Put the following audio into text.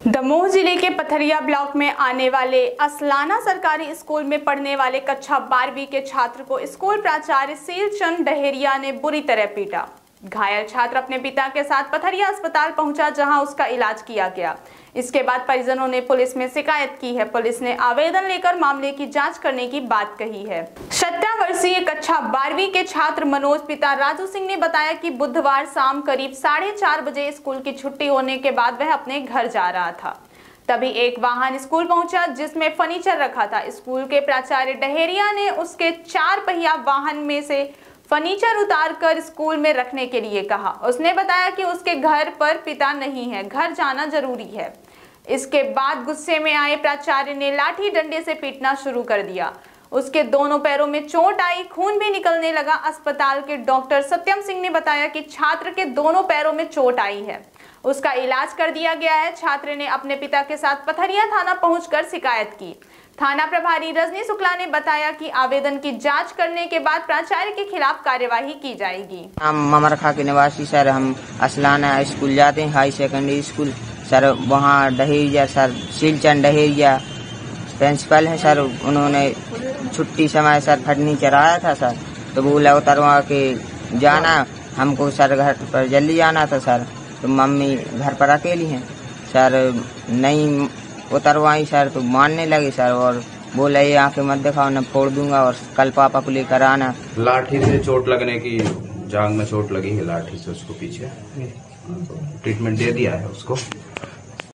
दमोह ज़िले के पथरिया ब्लॉक में आने वाले असलाना सरकारी स्कूल में पढ़ने वाले कक्षा बारहवीं के छात्र को स्कूल प्राचार्य सीलचंद डहेरिया ने बुरी तरह पीटा। घायल छात्र अपने पिता के साथ पथरिया अस्पताल पहुँचा, जहाँ उसका इलाज किया गया। इसके बाद परिजनों ने पुलिस में शिकायत की है। पुलिस ने आवेदन लेकर मामले की जाँच करने की बात कही है। सत्रह वर्षीय कक्षा बारहवीं के छात्र मनोज पिता राजू सिंह ने बताया कि बुधवार शाम करीब साढ़े चार बजे स्कूल की छुट्टी होने के बाद वह अपने घर जा रहा था। तभी एक वाहन स्कूल पहुँचा जिसमें फर्नीचर रखा था। स्कूल के प्राचार्य डहेरिया ने उसके चार पहिया वाहन में से फर्नीचर उतार कर स्कूल में रखने के लिए कहा। उसने बताया कि उसके घर पर पिता नहीं है, घर जाना ज़रूरी है। इसके बाद गुस्से में आए प्राचार्य ने लाठी डंडे से पीटना शुरू कर दिया। उसके दोनों पैरों में चोट आई, खून भी निकलने लगा। अस्पताल के डॉक्टर सत्यम सिंह ने बताया कि छात्र के दोनों पैरों में चोट आई है। उसका इलाज कर दिया गया है। छात्र ने अपने पिता के साथ पथरिया थाना पहुंचकर शिकायत की। थाना प्रभारी रजनी शुक्ला ने बताया कि आवेदन की जाँच करने के बाद प्राचार्य के खिलाफ कार्यवाही की जाएगी। हम ममरखा के निवासी सर, हम असलाना स्कूल जाते हैं, हाई सेकेंडरी स्कूल। सर, वहाँ डहेरिया, सर सीलचंद डहेरिया प्रिंसिपल है सर, उन्होंने छुट्टी समय सर फर्नीचर आया था सर। तो बोला, उतरवा के जाना, हमको सर घर पर जल्दी जाना था सर। तो मम्मी घर पर अकेली हैं। सर, नहीं उतरवाई सर तो मानने लगी सर और बोला ये आँखें मत दिखाओ ना फोड़ दूँगा और कल पापा को लेकर आना। लाठी से चोट लगने की जांग में चोट लगी है लाठी से उसको पीछे। ट्रीटमेंट दे दिया है उसको।